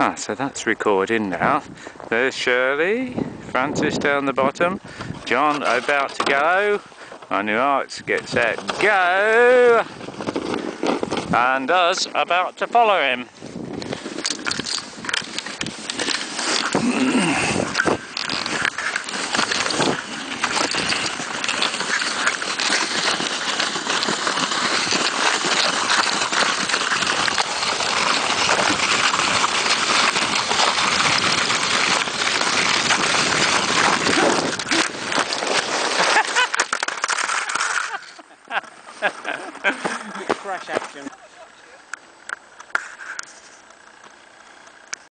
Ah, so that's recording now. There's Shirley, Frances down the bottom, John about to go, on your arts, get set, go! And us about to follow him. Crash action.